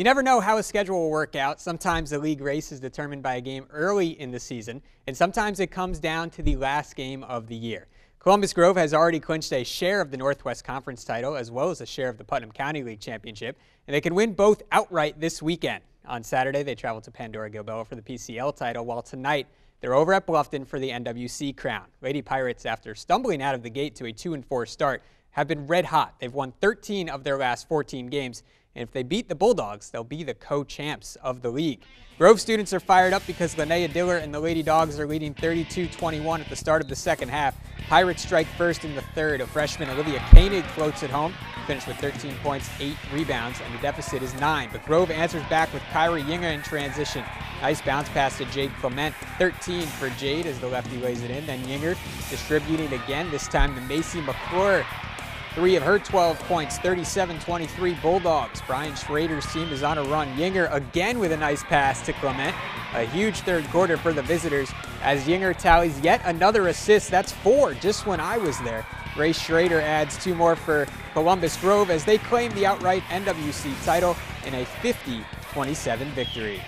You never know how a schedule will work out. Sometimes the league race is determined by a game early in the season, and sometimes it comes down to the last game of the year. Columbus Grove has already clinched a share of the Northwest Conference title as well as a share of the Putnam County League Championship, and they can win both outright this weekend. On Saturday, they travel to Pandora Gilboa for the PCL title, while tonight they're over at Bluffton for the NWC crown. Lady Pirates, after stumbling out of the gate to a 2 4 start, have been red hot. They've won 13 of their last 14 games, and if they beat the Bulldogs, they'll be the co-champs of the league. Grove students are fired up because Linnea Diller and the Lady Dogs are leading 32-21 at the start of the second half. Pirates strike first in the third. A freshman, Olivia Koenig, floats it home, finished with 13 points, 8 rebounds, and the deficit is 9. But Grove answers back with Kyrie Yinger in transition. Nice bounce pass to Jade Clement. 13 for Jade as the lefty lays it in. Then Yinger distributing again, this time to Macy McClure. Three of her 12 points, 37-23 Bulldogs. Brian Schrader's team is on a run. Yinger again with a nice pass to Clement. A huge third quarter for the visitors as Yinger tallies yet another assist. That's four just when I was there. Ray Schrader adds two more for Columbus Grove as they claim the outright NWC title in a 50-27 victory.